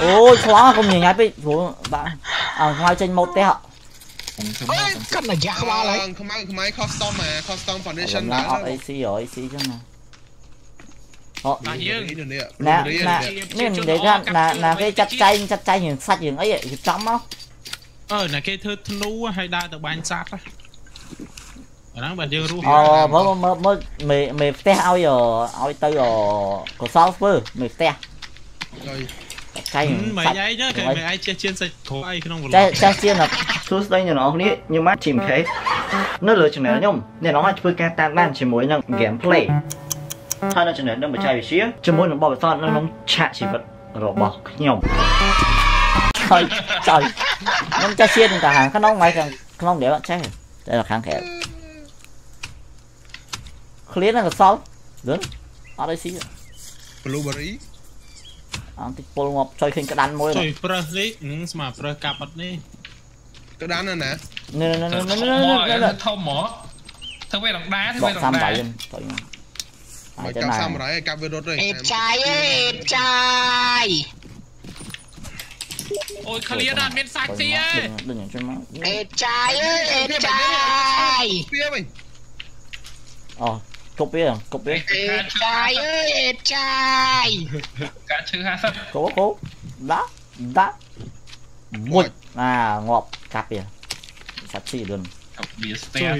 ôi xóa không nhìn ngay bị xuống bạn ở ngoài trên một tẹo cắt là giả quá lấy không ai không ai custom mà custom foundation đã AC rồi AC chứ mà họ nè nè nên để ra nè nè cái chặt chay chặt chay những sạch những ấy vậy chấm không ờ là cái thứ thú hay đa từ ban sát á đó bà dương rú ờ mới mới mới mày mày teo giờ ao tới rồi có sao phơ mày teo វហ្នឹងអាហ្នឹងបាទយើងរស់អូមើលមើលមើលមេមេផ្ទះឲ្យឲ្យទៅកសលធ្វើមេផ្ទះហើយចែងមិនសាច់អីទេគេមិនអីចេះជៀនសាច់គ្រូអីក្នុងវឡចេះចេះជាណាសួស្ដីអ្នកនរគ្នាខ្ញុំបាទ Team K នៅលើ channel ខ្ញុំអ្នកនរអាចធ្វើការតាមដានជាមួយនឹង gameplay ហើយនៅ channel នឹងបច្ចេកវិទ្យាជាមួយនឹងបទពិសោធន៍នៅក្នុងឆាកជីវិតរបស់ខ្ញុំហើយចៃខ្ញុំចេះជាតាខាងក្នុងហើយខាងក្នុងដែលអត់ចេះតែខាងក្រៅ clear នឹងកសលលឿនអត់ឲ្យស៊ី blueberry អត់តិចពលងាប់ចុយឃើញក្តាន់មួយជួយប្រើសនេះនឹងស្មាប្រើសកាប់អត់នេះទៅដានណាណានេះនេះទៅនេះធំនេះមកនេះទៅធំមកធ្វើវាដងដែរធ្វើដវាកដសាំងដៃដែរហ្នឹងចុយហ្នឹងបើចាំចាប់ណាសាមរ៉ៃឲ្យកាប់វារត់ទេអេតចាយអេតចាយអូយឃ្លានអត់មានសាច់ស៊ីទេដូចយ៉ាងចឹងមកអេតចាយអេតចាយពីវិញអូ Cục biết không? Cục Đẹp trai ơi, đẹp trai. Cá chữ hai sân Cố cố đã đã Một. À, ngọt Cạp kìa. Sạch xì luôn. Cặp bia ste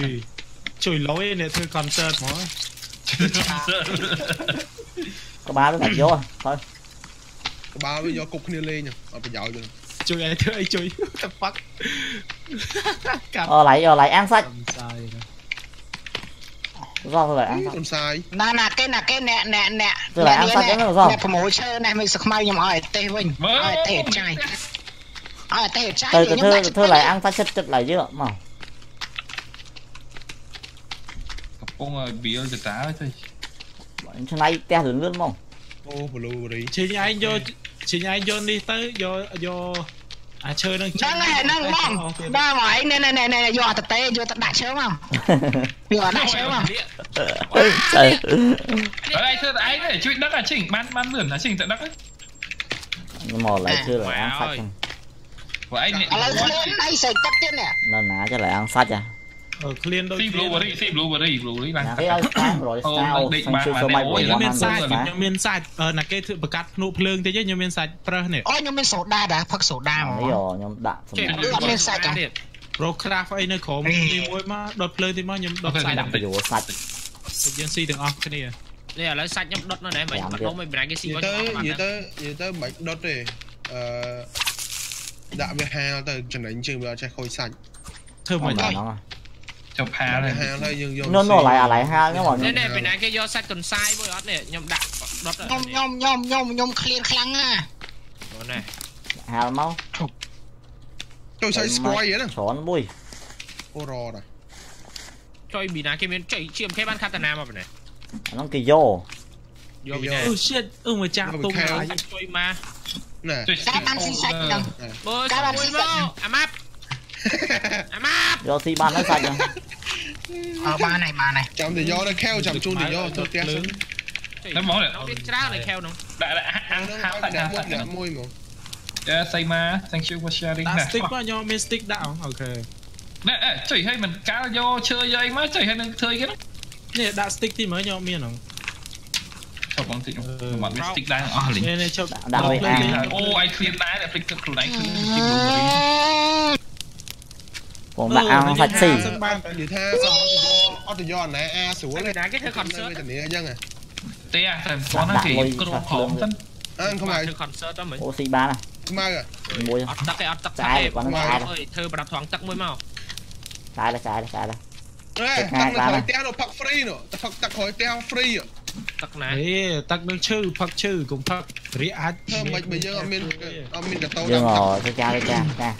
Chửi lỗi nè, thôi concert. Mà Có ba đứa gạch vô à, thôi. Có ba đứa vô cục kia lên nhỉ Ở bên giờ rồi. Chửi ai thưa ai chửi What the fuck? Ờ lại, ờ lại ăn sách Vâng, vâng, vâng. do rồi ăn làm sai. Na na cái na cái nè nè nè rồi ăn sai cái rồi nè phòng hồ chơi này mình sực mai nhầm hỏi tê vinh hỏi tê trai. Hỏi tê trai từ từ thưa thưa lại ăn phải chết chất lại chứ mà. Cặp bị rồi bị ơn trả thôi. Bọn trên này te đường lướt mong ô blue đi. Chị nhà anh vô chị nhà anh vô đi tới vô vô អាំងសាច់ចិត្តចិត្តឡៃយើមក កំពុងឲ្យបៀលទៅតើទៅ ឆ្នៃផ្ទះលឿនលឿនមក អូ blueberry ជិញឯងយកជិញឯងយកនេះទៅយកយកអាឈើនឹង ហ្នឹងហើយហ្នឹងហ្មងបាទមកឯងណែណែណែយកអត់ទេយកទៅដាក់ឈើមកយកដាក់ឈើមក អើចៃ អើយធ្វើតែឯងទេជួយដឹកអាជិញបានបានលឿនអាជិញទៅដឹក ខ្ញុំមកឡៃធ្វើឡៃអាំងសាច់ចឹង ព្រោះឯងនេះ ឥឡូវខ្លួនអីស្រេចទឹកទៀតនេះ នៅណាចេះឡៃអាំងសាច់អា អឺ clean ដូចស៊ី blueberry ស៊ី blueberry blueberry ឡើងណាគេឲ្យស្តាមរយស្តាវសាច់ជួយសូមឲ្យខ្ញុំមានសាច់ស្តាខ្ញុំមានសាច់អឺណាគេធ្វើបកាត់ភ្នក់ភ្លើងតិចខ្ញុំមានសាច់ប្រើសនេះអូខ្ញុំមានសូដាដែរផឹកសូដាហ្មងនេះខ្ញុំដាក់សម្ចេះរាប់អត់មានសាច់ទេទៀត Procraft អីនៅក្រោមទីមួយមកដុតភ្លើងទីមកខ្ញុំដុតសាច់ប្រយោជន៍សាច់យើងស៊ីទាំងអស់គ្នានេះឥឡូវសាច់ខ្ញុំដុតនៅណែមិនបដូរមិនប្រាគេស៊ីនិបាយាញ់យអទៅត់បាននិយាយទៅនិយាយទៅមិនដុតទេអឺដាក់វាហាលទៅចំណេញជាងវាអត់ចេះខូចសាច់ធ្វើមិនហ្នឹង ចុះផា ដាក់ ទៅ វាហាលទៅយើងយក នោះនោះឡៃអាឡៃហាលខ្ញុំមក នេះនេះពីណាគេយកសាច់កន្សាយមួយអត់នេះខ្ញុំដាក់ដុត ខ្ញុំខ្ញុំខ្ញុំខ្ញុំខ្ញុំឃ្លានខ្លាំងណាស់ នេះ ហាលមក ចូលសាច់ spray ហ្នឹង ច្រើនមួយ អូរ៉តា ចុយពីណាគេមានចុយជាមគេបានខាត់តាណាមកប៉ុណ្ណេះ អាហ្នឹងគេយក យកពីណា អូ shit អឺមកចាក់ទុំហើយ ចុយមក ណែ ជួយ តែបានស៊ីសាច់ហ្នឹង មើលមួយមកអាម៉ាប់ do thi ban nó sạch rồi. Ờ ba này ba này. Chậm thì vô đây kheo chậm chung thì vô tôi tia lớn nó mỏ này nó biết trao này kheo nó đã đã ăn háo sạch sao sạch nó môi mà yeah say ma. Thank you for sharing nè. stick qua nhau mình stick đạo ok. Nè chỉ hay mình cá vô chơi vậy má chỉ hay mình chơi cái đó. Nè đã stick thì mới nhau miền không chụp bằng thịt mặt biết stick đá ở liền nè nè chụp đạo ai clean đá là flick cực lại clean កមាន stick ដែរអស់លីង នេះនេះជប់ ដាក់ឲ្យអាំង អូឯងឃ្លៀនដែរតែភ្លេចទឹកខ្លួនឯងឃ្លៀនទី blueberry ผมដាក់អាំងសាច់ស៊ី បាន និយាយថាអត់ទៅយកអត់ណែអាស្រួល ពីណាគេធ្វើ concert ទៅនេះអញ្ចឹង ទេតែគាត់ហ្នឹងគេក្រុមក្រុមសិន អើខ្មៅ ធ្វើ concert ទៅមិន អូស៊ីបាន ខ្មៅ មួយ អត់ទឹកទេអត់ទឹក ចាយបានចាយ អើយធ្វើប្រាប់ថងទឹកមួយមក ចាយចាយចាយ អេទឹកនៅក្រោយផ្ទះនោះផឹក free នោះទឹកផឹកទឹកក្រោយផ្ទះ free ទឹកណា ហេទឹកនឹងឈឺផឹកឈឺកុំផឹករីអាច ធ្វើមិនបើយើងអត់មានអត់មានកតោ យើង ដាក់ ទៅចាយចាយចាយ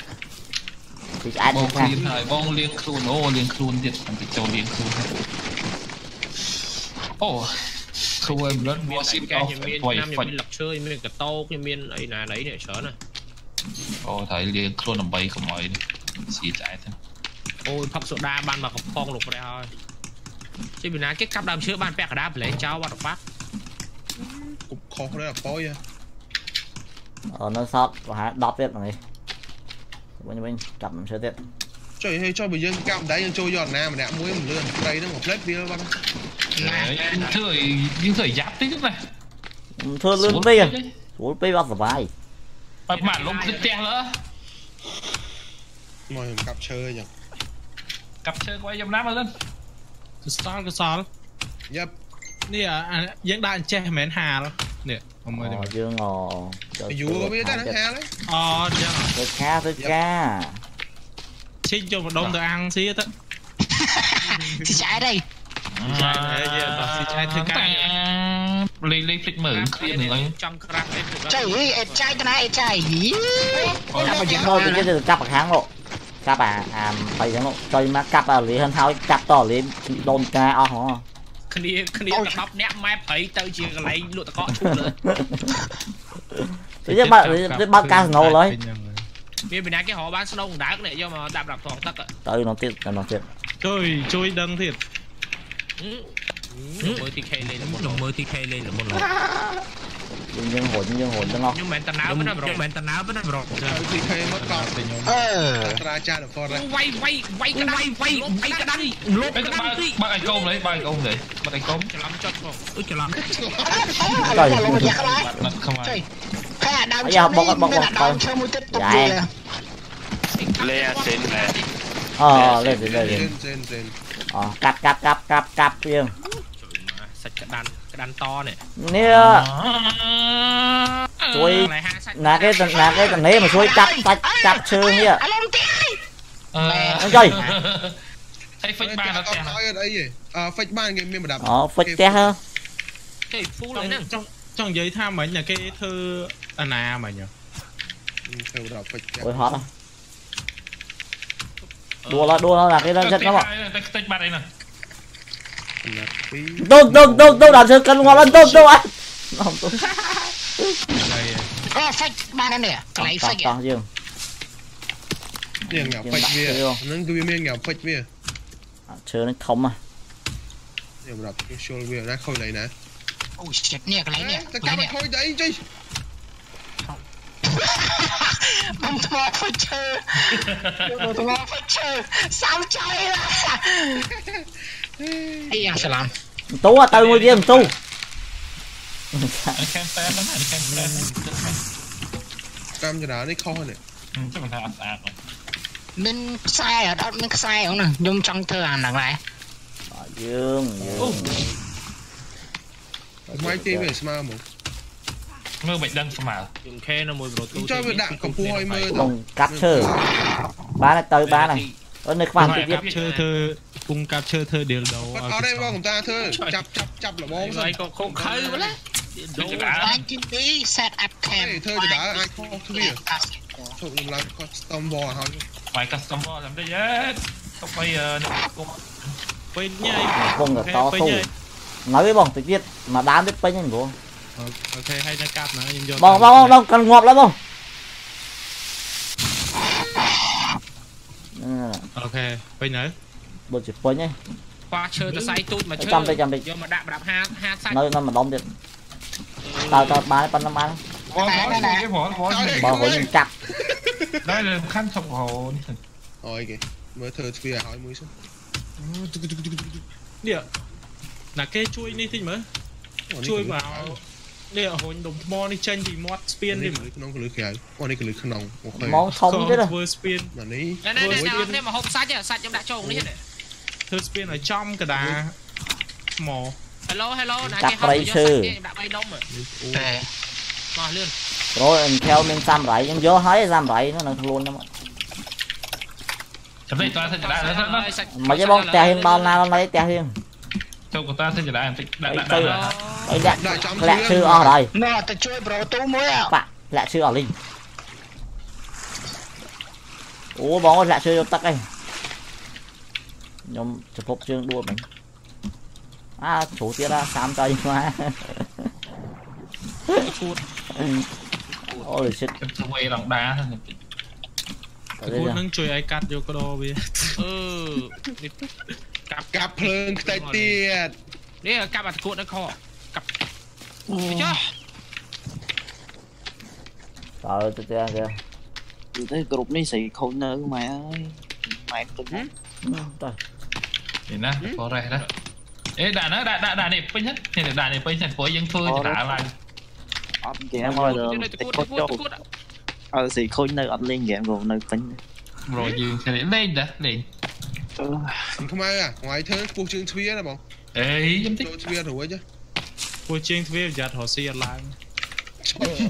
ពីស្អាត បង ចា ឃ្លៀនហើយបងលៀងខ្លួនអូលៀងខ្លួនទៀតខ្ញុំទៅចូលលៀងខ្លួនអូគ្រូឲ្យ blood មាន was អី it កែ off ខ្ញុំមាន boy ខ្ញុំ fight មានលឹកឈើមានកតោខ្ញុំមានអីណាណីនេះច្រើនណា អូត្រូវលៀងខ្លួនដើម្បីកុំឲ្យស៊ីតែទៅ អូយផឹកសូដាបានមកកំប៉ុងលោកព្រះហើយជិះពីណាគេកាប់ដើមឈើបានពាក់កណ្ដាលប្រឡែងចោលវត្តបាត់ គប់ខុសដែរអប៉យ អឺនៅសតប្រហែល10ទៀតហ្នឹងឯង វិញវិញកាប់មិនឈើទៀត ចុយឲ្យចុយបើយើងកាប់ដៃយើងចូលយកណាម្នាក់មួយមិនលឿនត្រីហ្នឹងមកផ្លេតវាបាត់ ធ្វើឲ្យយើងធ្វើឲ្យយ៉ាប់តិចណា មិនធ្វើលឿនពេកហ៎ស្រួលពេកអត់សុបាយ បើមកលំទៅផ្ទះលើ មកខ្ញុំកាប់ឈើអញ្ចឹង កាប់ឈើគាត់ខ្ញុំណាមើលទៅ កសលកសល យ៉ាប់ នេះអាអាយើងដាក់អញ្ចេះមិនមែនហាលនេះអមមើលទៅ អូយើងអ យូក៏វាដែរហ្នឹងខាលអត់ចឹងទៅខាទៅកាជីកយកម្ដុំទៅអាំងស៊ីទៅជីឆែតអីឆែតយេតោះស៊ីឆែតធ្វើការលេងលេងភ្លេចមើលគ្រានេះចង់ក្រាស់អីពួកចៃអេចៃតណាអេចៃចាំមកយើងដល់ទៅយើងទៅចាប់ខាងនោះចាប់អាអាបីហ្នឹងចុយមកកាប់អាលីហិនហើយកាប់តអាលីដូនកាអស់ហ៎ គ្នាគ្នា10អ្នកម៉ែព្រៃទៅជាកន្លែងលក់តកកឈូលើ thứ nhất bạn thứ bắt ca ngầu lấy មានពីណាគេរកបានស្នូងដើកនេះយកមកដាក់ប្រាប់ថងទឹក tới nó tiếp nó tiếp ជួយជួយដឹងទៀតមើល TK លេងល្មុនមើល TK លេងល្មុ ន nhưng nhưng hồn nhưng hồn cho nó ខ្ញុំមិនតណើប៉ុណ្ណាប្រុសមិនតណើប៉ុណ្ណាប្រុស ទៅទីខេមកកប់ ទៅខ្ញុំ អឺ ត្រាចារហ្វរ៉េ វាយវាយវាយក្តាំវាយវាយក្តាំលុប បើ ក្តាំ បើ ទី បើឲ្យកុំលេបើឲ្យកុំលេបើឲ្យកុំ ច្រឡំចុចផងអុយច្រឡំ ចូលមកយ៉ាខ្លាយ បាត់ខ្មៅ ចៃខែអាដើម យ៉ាបុកបុកបុក ដើមឈើមួយទៀតទុកវា លេអាសេនណែ ờ lên lên សេ lên នសេនសេន ờ cặp cặp cặp cặp cặp riêng សាច់ក្តា ดันตอเนี่ยเนี่ย ช่วยนา cái thằng nà cái thằng đấy mà xuôi chặt chặt chặt xương kia anh chơi thấy fake ban nó tè ờ, ờ, fake ban game mà đập. Ờ fake tè hơn trong giấy tham mấy là cái thư à nà mà nhỉ? Ừ, thư đọc fake ôi hot à đua nó đua nó là cái đang chất Đâu đâu đâu đâu đàn sơn cân ngoan ăn đâu đâu ăn. Không tôi. Có fake ba cái này, cái này fake à. Dương. Dương ngảo fake vía. Nên cứ miên ngảo fake vía. Chơi nó thông mà khôi phải chơi. Mình thua phải chơi. អីចុយ បំថ្មហ្វិចឈើបំថ្មហ្វិចឈើសាំចៃអីយ៉ាងស្លាម tú à từ ngồi riêng tu អញខាងតែហ្នឹងអញខាងតែ កម្មចរានេះខុសនេះ ចង់ថាអត់ស្អាត មានខ្សែអត់មានខ្សែហ្នឹងខ្ញុំចង់ធ្វើអាហ្នឹងដែរ dương dương ថ្មីទីវាស្មើមក មើលមិនដឹងស្មើ យំខេនៅមួយប្រូទូ ចុយវាដាក់កម្ពុជាឲ្យមើល còn cắt chơi bán này từ bán này ở nơi khoan tự កា nhiên ប់ឈើធ្វើពុំកាប់ឈើធ្វើ ở này các bạn tự viết chơi thơ cùng cặp chơi thơ điều đầu có đây con của ta thơ chập chập chập là bốn rồi còn không khơi quá lá đồ anh chín tí set up cam. thơ thì đã. Ai có thứ gì thôi custom bò hả? Phải custom bò làm thế chứ không bây giờ cũng bên nhây không được nói với bọn tự viết mà đám biết bên nhanh của. Ờ, ok hay là cặp ngọt lắm không? អូខេពេញនៅ បើជាពេញឯង ខ្វះឈើទៅសៃទូចមកឈើ ចាំតិចចាំតិច យកមកដាក់ប្រាប់ហាហាសាច់ នៅនៅម្ដុំទៀតតើតើបានប៉ុណ្ណឹងបាន វល់វល់គេវល់វល់ បើហុញចាប់ ដែរខាន់ឈប់ហូន អើយគេមើលធ្វើទ្វារឲ្យមួយសិន នេះណាគេជួយនេះតិចមើលជួយមក នេះហុញដុំថ្មនេះចេញពីមាត់ស្ពាននេះនេះក្នុងកលឹះក្រៅអូនេះកលឹះក្នុងអូខេមងធំទៀតធ្វើស្ពានបាទនេះណែណែណែនេះមកហូបសាច់សាច់ខ្ញុំដាក់ចូលនេះធ្វើស្ពានឲ្យចំកដាថ្ម Hello hello ណាគេហៅយកសាច់នេះដាក់បីដុំតែមកលឿន rồi anh theo mình xăm rảy nhưng vô hết xăm rảy nó là luôn đó ចាំតិចតើសិចដែរ mà cái bông tè hiên bao nào lấy tè hiên ចូលកតាសិចដែរបន្តិចដាក់ដាក់ អីលាក់លាក់ឈឺអស់ហើយណែទៅជួយប្រូទូមួយបាក់លាក់ឈឺអស់លីងអូបងលាក់ឈឺយកទឹកអីខ្ញុំចំពប់ជើងដួលមិញអាជ្រូទៀតអា30តៃខ្មែរឈូតអូយ shit ទៅវេរងដាគូនឹងជួយឲ្យកាត់យកក្ដោវាអឺកាប់កាប់ភ្លើងខ្ទេចទៀតនេះកាប់អាតកួតនៅខោ trời ơi tôi tôi kìa ទៅគ្រប់នេះស្រីខូចនៅម៉ែអើយម៉ែទឹក trời នេះណាកូរ៉េណាអេដាក់ណាដាក់ដាក់ដាក់នេះពេញហ្នឹងនេះដាក់នេះពេញហ្នឹងព្រោះយើងធ្វើចតាឡើង អត់ហ្គេមហើយទៅ Dia nak តិច tekut ខូច tekut ចូល tekut. អត់ស្រីខូចនៅអត់លេងហ្គេមក៏នៅ ពេញ រយយើងគ្នាលេងដែរលេង អឺ ខ្មៅអាថ្ងៃធ្វើពោះជើងទ្វារណាបង អេខ្ញុំតិច ចូលទ្វាររួច ពួកជាងទ្វារប្រយ័ត្នរកស៊ីអត់ឡើង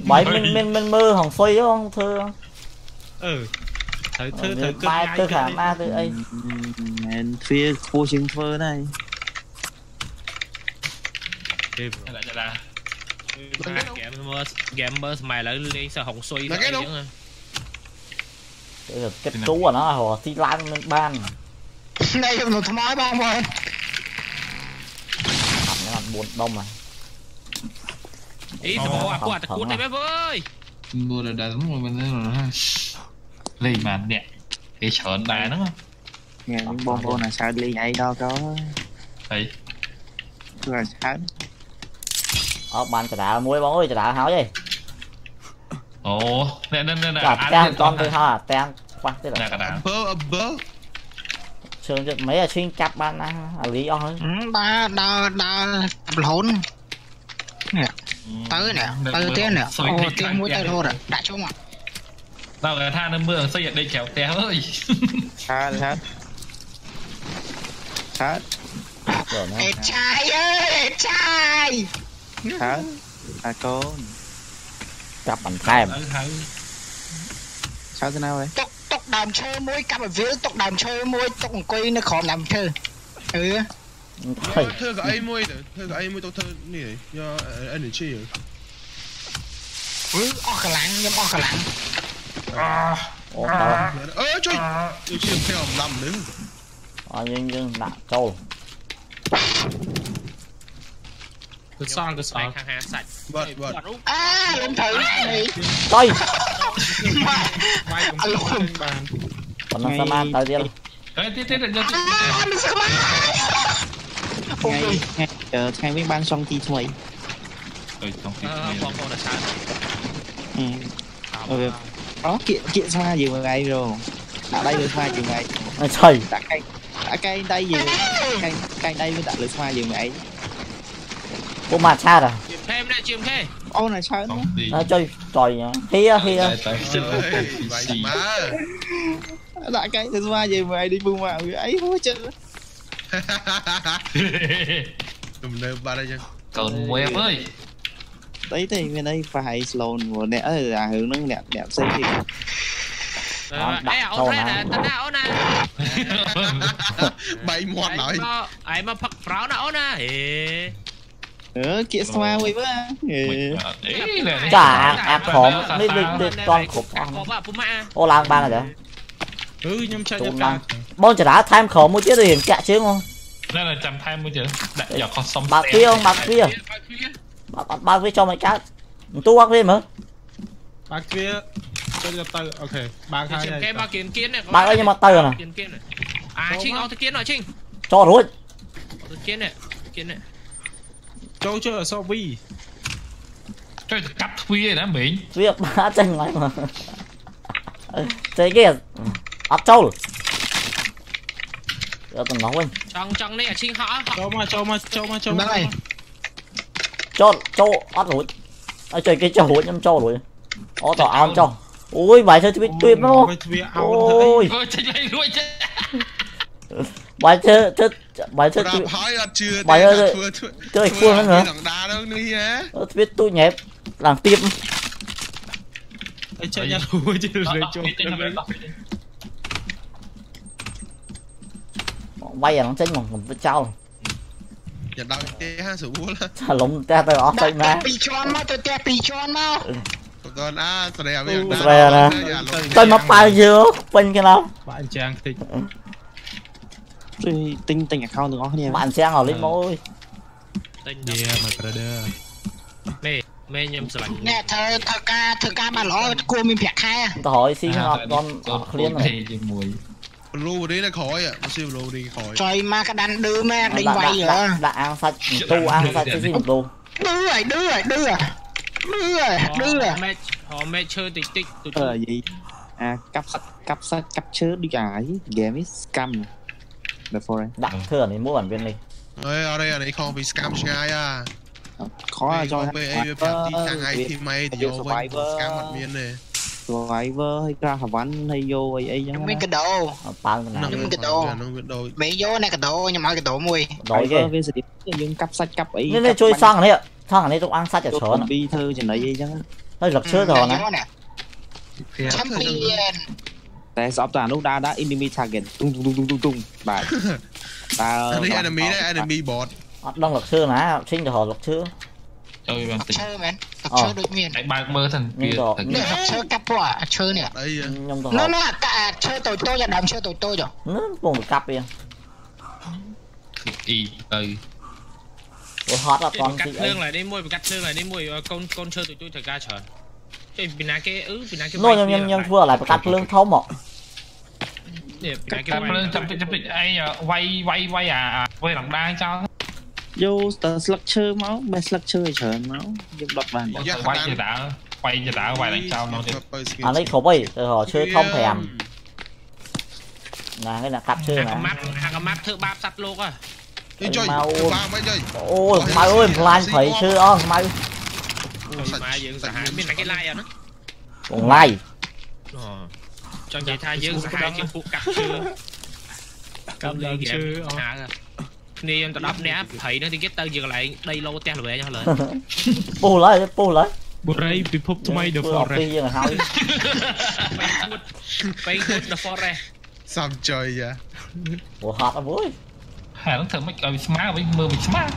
bảy mình mình mình mơ hỏng xoay không thơ អឺត្រូវធ្វើត្រូវគិត bài tư khả ma tư ấy មែនទ្វារខ្ពស់ជាងធ្វើដែរ ទេ ដាក់ចតា gamer gamer ស្មែឥឡូវលេងសើហុងស៊ុយទៅអីចឹង Đây là kết cú của nó hổ thi lan lên ban នេះខ្ញុំនៅថ្មឲ្យបងមើល hẳn nó làm buồn đông à អីសបោអាពួកអា Ehi, boh, qua, te curte pe voi. Bora da đúng rồi mình nên là ly mà nè. Cái sợn này đúng? Nghe những bom bom là sao ờ, ly hay đâu có. Thì. Cứ là sao. Ở bàn chả đạo muối bóng ơi chả đạo háo gì. Ồ, nè nè nè nè. Dạ, đang con tôi ha, đang quan tới là. Nè cả đạo. Bơ bơ. Sương mấy là xuyên cặp bạn à, lý ơi. Ba đa đa lộn. Nè tới nè tới thế nè. Ồ tiếng mũi tới thôi rồi. Đã chỗ mà tao là than nó mưa xây dựng đây kéo téo ơi? Hát hát hát ê trai ơi ê trai. Hát à con cặp bằng tay sao thế nào vậy? Tục tục đàm chơi mũi cặp ở vía tục đàm chơi mũi tục quay nó khó làm chơi ừ. 唔該。推個 A 妹，推個 A 妹都推呢嚟，呀 energy 啊。喂，我個冷，飲我個冷。啊！我好。哎，追！要知票唔冧你。我應應拿夠。佢生個手。係係係，喂喂。啊！你睇你。對。唔係。阿龍。咁啊，三萬，睇啲啦。誒，啲啲啲啲。啊！你食乜？ ទះអំឡំនឹង ờ nhưng nhưng nạ trâu គឺសល់គឺស តែ ល់ ខាងហាសាច់ បាត់បាត់ រូប អើលំត្រូវនេះ tôi វាយកុំឃើញបាន còn nó sao man tới đi Ê, tiếp tiếp được chưa អាមិនស្គាល់ ថ្ងៃថ្ងៃអឺថ្ងៃវិញបានសង់ទីថ្មី ừ không អឺបងប្អូនអាឆាត អឺ អូអូគៀកគៀកស្មាយើងមួយថ្ងៃរងដាក់ដៃលើស្មាយើងមួយថ្ងៃ Ôi, trời ដាក់កែងដាក់កែងដៃយើងកែងកែងដៃវាដាក់លើស្មាយើងមួយឯង cô mà cha à ជាមខេម្នាក់ជាមខេ អូនឲ្យច្រើនណា không đi nó chơi trời nhá hia hia Tại- tại sự អើយវាយម៉ា ដាក់កែងលើស្មាយើងមួយឯងនេះពូមកវាអីហូចិត្ត Tùm nơ ba đây chứ. Còn mùa em ơi. Đấy thì bên đây phải slone nè nẹ ơi là hướng nó nẹ nẹ xây thì bay mọt nói ai mà phật pháo nè, nó na ờ kia xoa quay với chả à khổm nên được con khổm ô lang ba là được ừ nhưng sao cho មាត់ហើយ អឯមកផឹកប្រោណាអូនណាហេ អឺគៀកស្មាមួយមើលអឺ Mình- ý là chả ạc khóm đi đi đi con khủng ខបពុម៉ា ô lang ban rồi đấy អឺខ្ញុំចាច់ Tụ យកកា năng bon chả đá tham khóm một chiếc rồi hiển chạy chứ không nên là chăm thay môi trường đại giờ có xong bạc kia không bạc kia bạc bạc bạc kia cho mày cát tu bạc kia mà បាក់ទ្វារចូលទៅអូខេបាក់ហើយ ជាមខេមកគៀនគៀន bạc ơi nhưng mà tay rồi nè គៀនគៀនអាឈិងអត់ទៅគៀនអត់ឈិង cho rồi អត់ទៅគៀនគៀន ចូលចូលអសវី Trời, cắt khuya đã miệng việc ba chân ngay mà thế kia ấp trâu rồi tao nói ចង់ចង់នេះអាឈិងហោះ Tao cần máu anh. Trong trong đây là chính họ. Châu mà Châu mà Châu mà Châu mà. Này. Cho cho ót rồi. Ai chơi cái cho nhắm Châu rồi. Ó tao ám Châu ui bài chơi tuyệt tuyệt lắm. Ôi. Bài chơi chơi bài chơi tuyệt. Bài chơi chơi cua hơn nữa. Ờ, tuyệt tôi nhẹp làng tiếp. Ai chơi nhau chơi chơi. bay à nó chết mà mình trao rồi อย่าดังเต้ห้าสูบแล้วฉลองแต่แต่ออฟไซด์มาปีช้อนมาตัวแต่ปีช้อนมาตอนอ่ะแสดงไม่อย่างนั้นแสดงนะตอนมาปลาเยอะเป็นกันแล้วบ้านแจ้งติ๊กติ๊งติ๊งกับข้าวหนึ่งอ๋อเนี่ยบ้านแจ้งเหรอลิ้นโอ้ยติ๊งเดียมาประเดิมเม่แม่ยำสลัดเนี่ยเธอเธอกาเธอกามาหรอกูมีแผลแค่ต่อไอซิงออกตอนเคลียร์หน่อย Blue đi nó khỏi à, nó siêu blue đi khỏi. Trời ma cái đanh đưa ma đi quay rồi. Đã ăn sạch, tu ăn phát cái gì mà blue. Đưa rồi, đưa rồi, đưa rồi. Đưa rồi, ờ, đưa rồi. Họ ờ, mê chơi tích tích tụi Ờ gì? À cắp sắt, cắp sắt, cắp chứ đi cái game is scam. The forest. Đặt thừa này mua bản viên đi. Ê, ở đây ở đây không bị scam ờ. ngay à. Khó à cho. Ê, thằng ấy thì mày thì vô với scam mặt viên này driver hay ra hả văn hay vô ấy ấy chẳng ờ, dạ, mấy cái đồ. Bao cái này. Cái đồ. Mấy vô này cái đồ nhưng mà cái đồ mùi. Đổi cái cái gì những cắp sách cắp ấy nên nên chơi sang này sang này trong ăn sách ở chỗ này bi thư trên đấy ấy chẳng hơi lật ừ, chơi rồi này. champion tại sao toàn lúc đã đã enemy target. Tung tung tung tung tung tung. Bài. Ta enemy đấy enemy bot. Đang lật chơi mà sinh cho họ lật chơi chơi bạn chơi កលឹកឈើ ចូលវាបានតិច ឈើមែនទឹកឈើដូចមាន តែបើកមើលទៅវា នេះក៏ ទៅ នេះទឹកឈើកាប់ព្រោះអាឈើនេះ អី ខ្ញុំទៅរ នោះ ក នោះអាកាឈើតូចតូចអាដើមឈើតូចតូច នឹងពងទៅកាប់វា គឺអ៊ីទៅ វាហត់អត់ កា តន់ ត់ ទី ភ្ អី លើងឡើយនេះមួយបកាត់ភ្លើងឡើយនេះមួយកូនកូនឈើទូចទូចត្រូវការច្រើនចេះពីណាគេអឺពីណាគេ នោះខ្ញុំខ្ញុំខ្ញុំធ្វើឲ្យប្រកាត់ភ្លើងធំមក នេះពីណាគេ កាត់ភ្លើងចាប់តិចចាប់តិចអីវាយវាយវាយអាវាយដងដាងចោល យកទៅស្លឹកឈើមកបេះស្លឹកឈើឲ្យច្រើនមកយើងដុតបាន វាយចដាវាយចដាវាយឡើងចោលមកទៀត អានេះគ្រប់អីទៅរកឈើធំ5ណាគេណាកាប់ឈើ អា ណា កម៉ាត់អាកម៉ាត់ធ្វើបាបសត្វលោកហ៎ នេះចុយបាមិនចុយ អូយខ្មៅអើយផ្លាញព្រៃឈើអស់ខ្មៅ ម៉ែយើងសាហាយមានណាគេឡាយអត់ណា បងឡាយ ចង់និយាយថាយើងសាហាយជាងពួកកាប់ឈើ កាប់ដើមឈើអស់ ហាគ្ នាខ្ញុំទៅ10នាក់ព្រៃនោះទីគេទៅជាកន្លែងដីឡូផ្ទះល្វែងហ្នឹងលើ ពុះឡើយពុះឡើយ បុរីពិភពថ្មី The ធ្វើអស់ពី Forest យើងហើយ ពេញឈួត The Forest សំចុយយ៉ា អូហត់អើយ ហើយនឹងធ្វើមិនឲ្យស្មើវិញមើលមិនស្មើ មក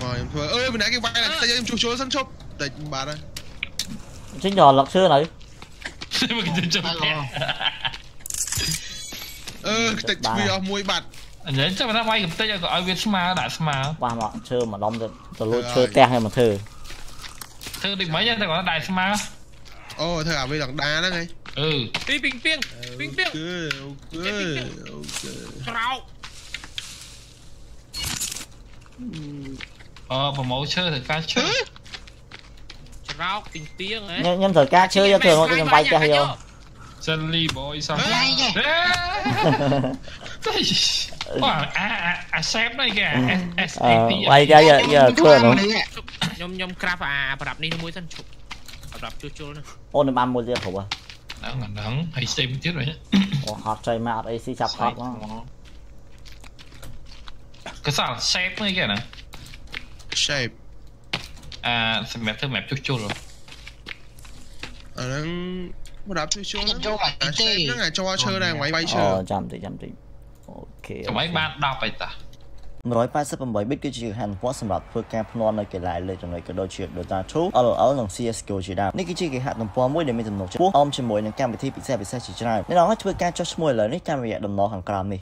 ខ្ញុំធ្វើអើយម្នាក់គេវាយតែខ្ញុំជួសជុលសិនឈប់តិចបាត់ហើយ ចេញដល់លឹកឈើនៅ មិនទៅចុះផ្ទះ អឺតិចវាអស់មួយបាត់ អញ្ចឹងចាំថាវាយកំតិចឲ្យឲ្យវាស្មើដាក់ស្មើ ប៉ះមកឈើម្ដុំទៅទៅលួចឈើផ្ទះឲ្យមកធ្វើ ធ្វើដូចមិនតែគាត់ដាក់ស្មើ អូធ្វើអាវាដងដាហ្នឹងហី អឺ ពីពីងពីងពីងពីង គឺអូខេអូខេ ក្រោក អឺប្រម៉ូឈើទៅការឈើ ក្រោកពីងពីងហ៎ ខ្ញុំខ្ញុំត្រូវការឈើយកធ្វើមកខ្ញុំវាយផ្ទះយក សិនលីបយសំ ឡាយទេ អូអាអាអាសេបនេះគេ S អឺ S វាយយកយកយកធ្វើនោះ ខ្ញុំខ្ញុំក្រាបអាប្រដាប់នេះមួយសិនឈប់ប្រដាប់ជួសជុលហ្នឹង អូនបានមួយទៀតគ្រូ ហ្នឹងហ្នឹងហើយស្ទេមទៀតវិញ អូហត់ចៃមកអត់អីស៊ីចាប់ហត់មក កសល shape នេះគេណា shape អាសម្រាប់ធ្វើ map ជួសជុល អាហ្នឹងមកដាក់ជួសជុល ខ្ញុំ ហ្នឹង យកមក អា ទេ shape ហ្នឹងអាចោឈើដែរវាយវាយឈើ អូចាំតិចចាំតិចអូ ខេចាំឲ្យបាន10ហើយតា188 bit គឺជាគេហទំព័រសម្រាប់ធ្វើការភ្នាល់នៅកីឡាលេខចំណុចក៏ដូចជា Dota 2 LOL និង CS:GO ជាដើមនេះគឺជាគេហទំព័រមួយដែលមានទំនុកចំពោះអមជាមួយនឹងកម្មវិធីពិសេសពិសេសជាច្រើនអ្នកនរអាចធ្វើការចុះឈ្មោះឥឡូវនេះតាមរយៈតំណខាងក្រោមនេះ